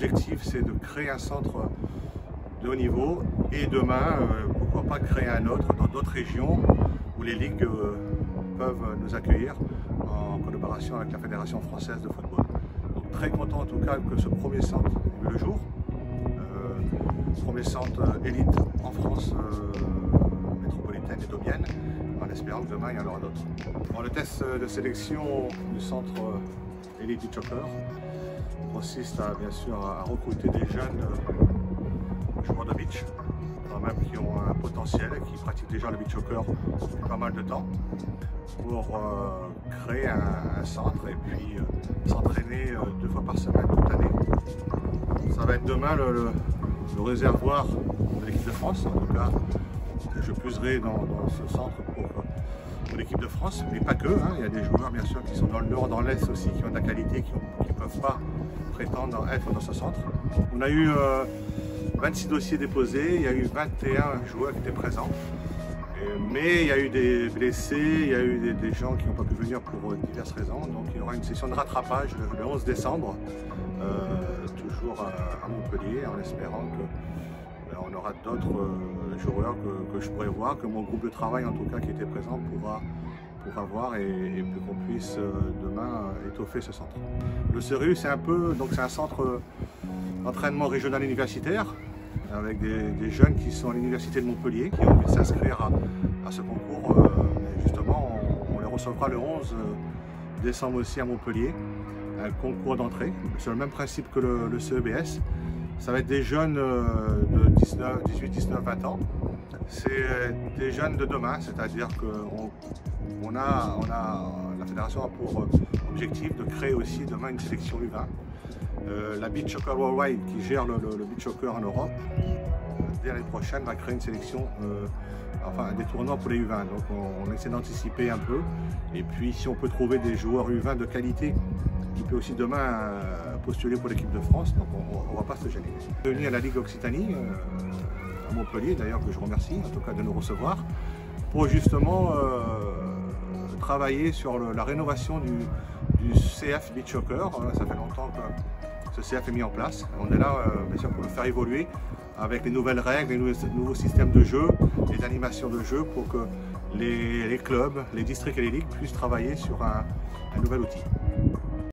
L'objectif, c'est de créer un centre de haut niveau et demain, euh, pourquoi pas créer un autre dans d'autres régions où les ligues euh, peuvent nous accueillir en collaboration avec la Fédération française de football. Donc très content en tout cas que ce premier centre ait vu le jour. Euh, premier centre élite en France métropolitaine et domienne, en espérant que demain il y en aura d'autres. le test de sélection du centre élite du Chopper consiste à, bien sûr à recruter des jeunes joueurs de beach, quand même qui ont un potentiel, qui pratiquent déjà le beach soccer depuis pas mal de temps, pour euh, créer un, centre et puis euh, s'entraîner euh, deux fois par semaine toute l'année. Ça va être demain le, réservoir de l'équipe de France, en tout cas je puiserai dans, ce centre pour, l'équipe de France, mais pas que, hein. il y a des joueurs bien sûr qui sont dans le nord, dans l'est aussi, qui ont de la qualité, qui ne peuvent pas prétendre être dans ce centre. On a eu 26 dossiers déposés, il y a eu 21 joueurs qui étaient présents. Mais il y a eu des blessés, il y a eu des, gens qui n'ont pas pu venir pour diverses raisons. Donc il y aura une session de rattrapage le, 11 décembre, euh, toujours à, Montpellier, en espérant qu'on ben, on aura d'autres euh, joueurs que, je pourrai voir, que mon groupe de travail en tout cas qui était présent pourra, voir et, qu'on puisse euh, demain euh, étoffer ce centre. Le CERU c'est un peu, donc c'est un centre d'entraînement régional universitaire avec des, jeunes qui sont à l'université de Montpellier qui ont envie de s'inscrire à, ce concours. Justement, on, les recevra le 11 décembre aussi à Montpellier, un concours d'entrée sur le même principe que le, le CEBS. Ça va être des jeunes de 18, 19, 20 ans, c'est euh, des jeunes de demain, c'est-à-dire qu'on on a, on a, la fédération a pour euh, objectif de créer aussi demain une sélection U20. Euh, la Beach Soccer Worldwide qui gère le, beach soccer en Europe, dès l'année prochaine, va créer une sélection, enfin des tournois pour les U20. Donc on, on essaie d'anticiper un peu. Et puis si on peut trouver des joueurs U20 de qualité qui peut aussi demain postuler pour l'équipe de France, donc on ne va pas se gêner. Venu à la Ligue Occitanie, à Montpellier d'ailleurs, que je remercie en tout cas de nous recevoir, pour justement travailler sur la rénovation du, CF Beach Soccer. Ça fait longtemps que ce CF est mis en place. On est là euh, bien sûr pour le faire évoluer avec les nouvelles règles, les nouveaux, systèmes de jeu, les animations de jeu pour que les, clubs, les districts et les ligues puissent travailler sur un nouvel outil.